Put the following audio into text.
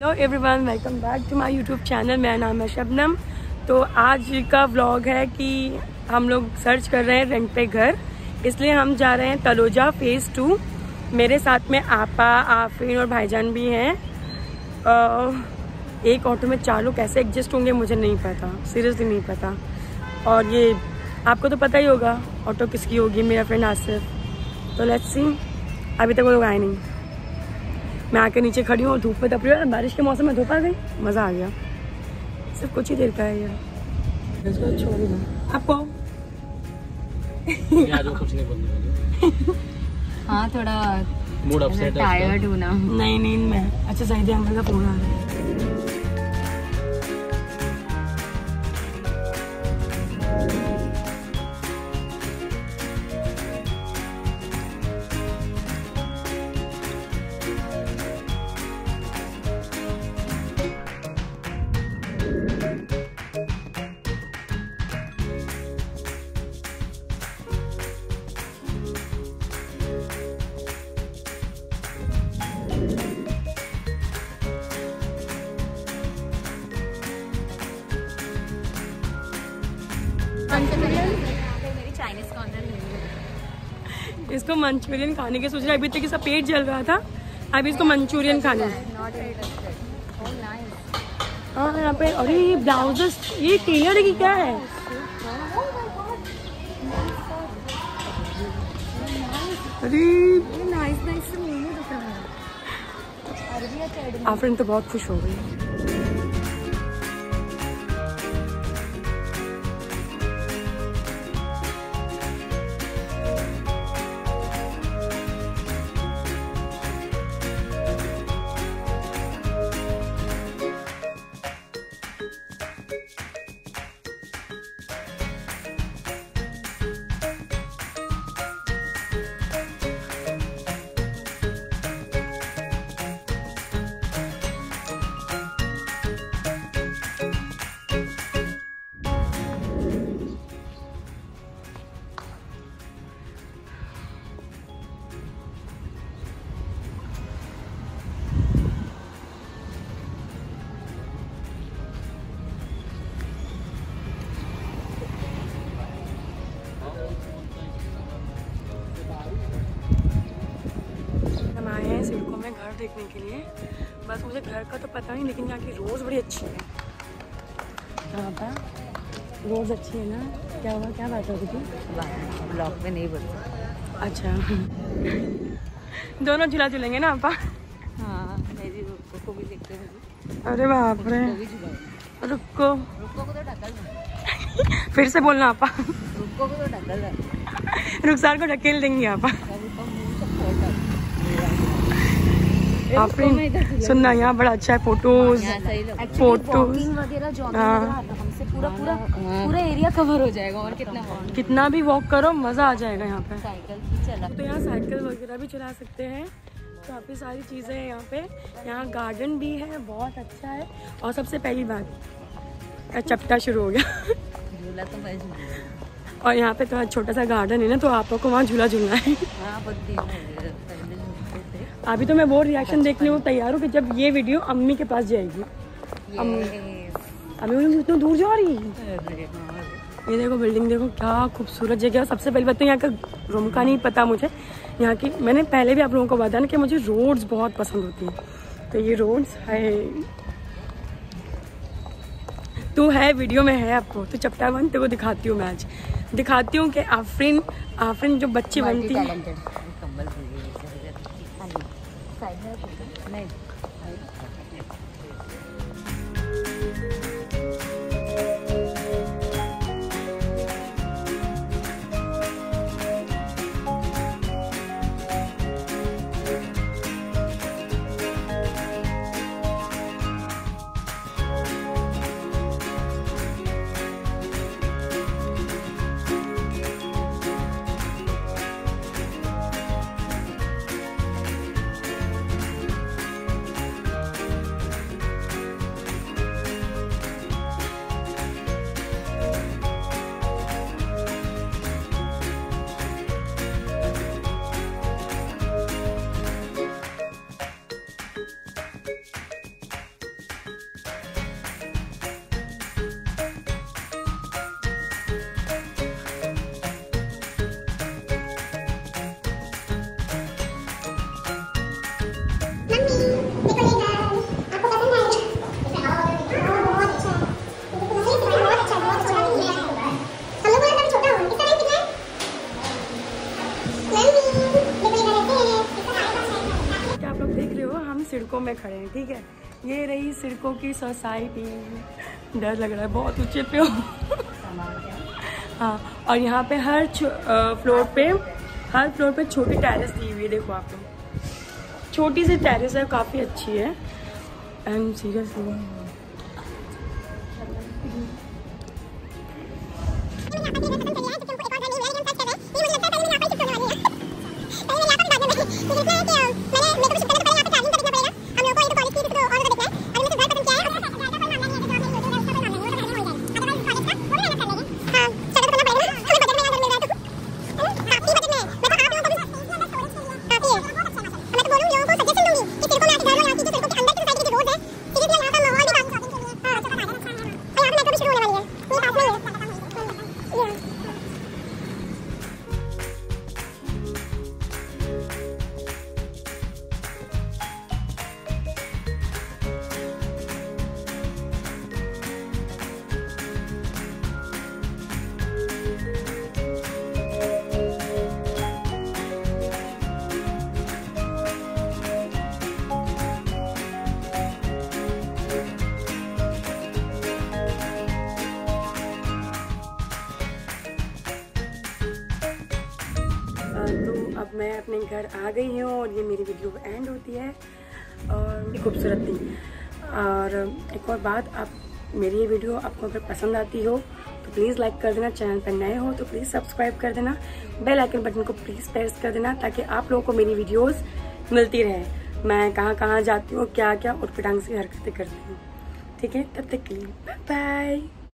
Hello everyone welcome back to my YouTube channel मेरा नाम है शबनम। तो आज का व्लॉग है कि हम लोग सर्च कर रहे हैं रेंट पे घर। इसलिए हम जा रहे हैं तलोजा फ़ेज़ टू मेरे साथ में आपा आफरीन और भाईजान भी हैं। एक ऑटो में चार लोग कैसे एडजस्ट होंगे मुझे नहीं पता। सीरियसली नहीं पता। और ये, आपको तो पता ही होगा ऑटो किसकी होगी? मेरा फ्रेंड आसिफ। तो लेट्स सी अभी तक वो लोग आए नहीं। मैं आके नीचे खड़ी हूँ धूप में तप रही हूँ। बारिश के मौसम में धूप आ गई। मज़ा आ गया। सिर्फ़ कुछ ही देर का है यार छोड़ दो आपको कुछ नहीं बोल हाँ थोड़ा मूड अपसेट टायर्ड हूँ ना। नहीं नींद में। अच्छा सही अंकल का फ़ोन आ रहा है इसको मंचूरियन खाने के सोच रहे अभी तक इसका पेट जल रहा था अभी इसको मंचूरियन खाना। है हाँ यहाँ पे अरे ये ब्लाउजेस ये टेलर की क्या है? अरे। आफरीन तो बहुत खुश हो गई। देखने के लिए। बस मुझे घर का तो पता नहीं लेकिन यहाँ की रोज़ बड़ी अच्छी है। यहाँ पर? रोज़ अच्छी है ना? क्या हुआ? क्या बात हो रही थी? ब्लॉग में नहीं बोलते अच्छा। दोनों झुला झूलेंगे ना आपा? हाँ मेरी रुको को भी देखते हैं। अरे बाप रे। रुको रुको। को तो ढकल फिर से बोलना आपा। रुको को तो ढकल रुखसार को ढकेल देंगे आपा। सुनना यहाँ बड़ा अच्छा है फ़ोटोज़ फ़ोटोज़ हाँ। पूरा पूरा पूरा एरिया कवर हो जाएगा और कितना कितना भी वॉक करो मज़ा आ जाएगा यहाँ पे। साइकिल तो यहाँ साइकिल वगैरह भी चला सकते हैं। काफ़ी सारी चीज़ें हैं यहाँ पे। यहाँ गार्डन भी है बहुत अच्छा है। और सबसे पहली बात चपटा शुरू हो गया। झूला तो मैं और यहाँ पे तो छोटा सा गार्डन है ना तो आप लोग को वहाँ झूला झूलना है। अभी तो मैं वो रिएक्शन देखने को तैयार हूँ कि जब ये वीडियो अम्मी के पास जाएगी। अम्मी अभी इतना दूर जा रही है? ये देखो बिल्डिंग देखो क्या खूबसूरत जगह है। सबसे पहले बात तो यहाँ का रूम का नहीं पता मुझे। यहाँ की मैंने पहले भी आप लोगों को बताया ना कि मुझे रोड्स बहुत पसंद होती हैं। तो ये रोड्स है। तू है वीडियो में है आपको। तो चपटा बन तो दिखाती हूँ मैं आज। दिखाती हूँ कि आफरीन आफरीन जो बच्ची बनती है। hơi này. नहीं हैं, ठीक है? ये रही सिरकों की सोसाइटी डर लग रहा है, बहुत ऊँचे पे हो। हाँ और यहाँ पे हर फ्लोर पे, हर फ्लोर पे छोटी टेरेस दी हुई है, देखो आप छोटी सी टेरेस है, काफ़ी अच्छी है। एंड सीरियसली तो अब मैं अपने घर आ गई हूँ और ये मेरी वीडियो एंड होती है। और खूबसूरत थी। और एक और बात, आप, मेरी ये वीडियो आपको अगर पसंद आती हो तो प्लीज़ लाइक कर देना चैनल पर नए हो तो प्लीज़ सब्सक्राइब कर देना। बेल आइकन बटन को प्लीज़ प्रेस कर देना, ताकि आप लोगों को मेरी वीडियोस मिलती रहे। मैं कहाँ कहाँ जाती हूँ क्या क्या उठ पटांग से हरकतें करती हूँ। ठीक है? तब तक के लिए बाय